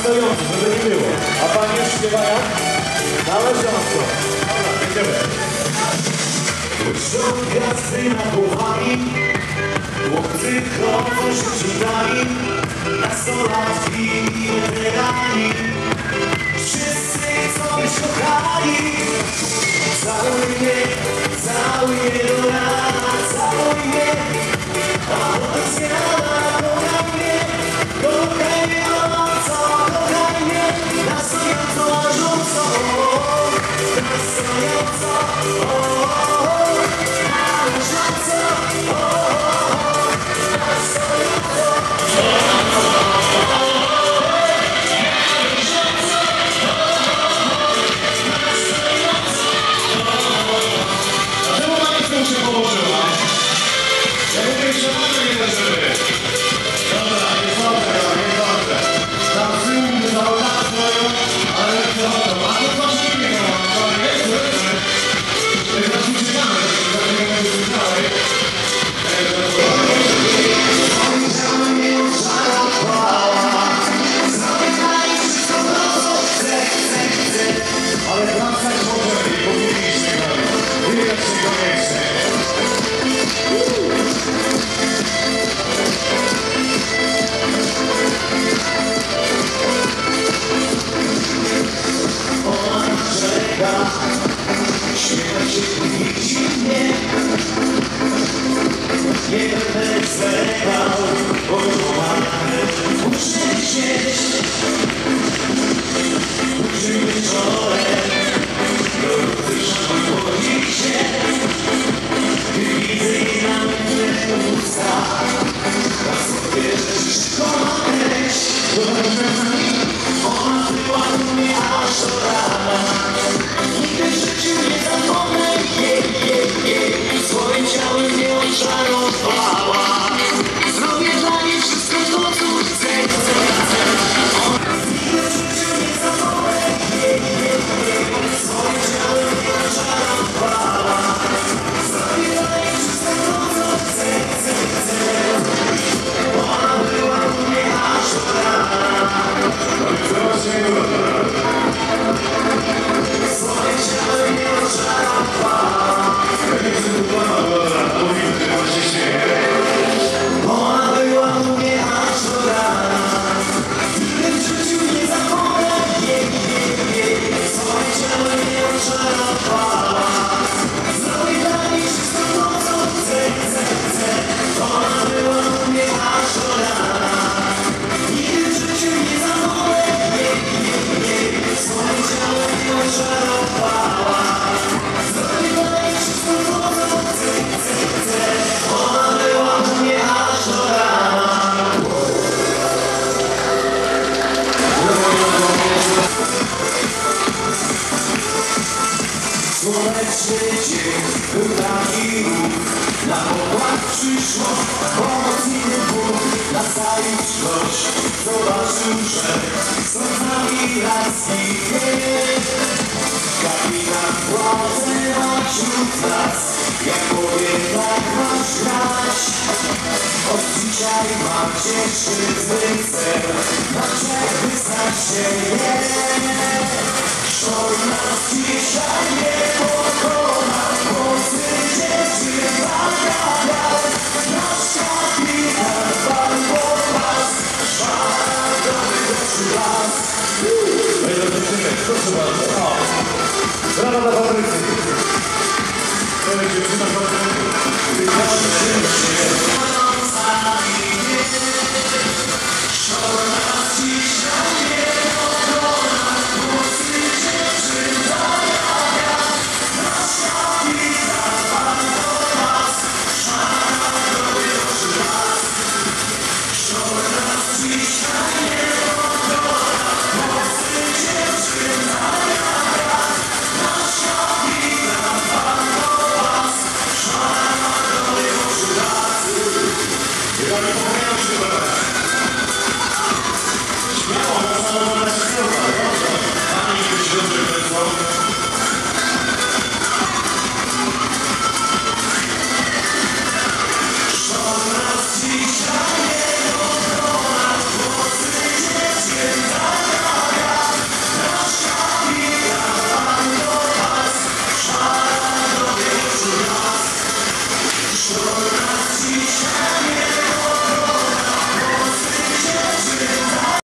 stojący, żeby nie było. A pani już śpiewają? Na leżąco. Dobra, jedziemy. Szum gwiazdy nad głowami, łokty krążą żydami, nastolatki i weterani. Wszyscy, co byś kochali, Popatrz przyszłość, pomocniny Bóg na starość Zobaczył, że są z nami laski Kapitan płacewa wśród nas Jak powie tak masz grać Od dzisiaj mam cięższy zbyt cel Na trzech wyznać się nie Szkoda dzisiaj nie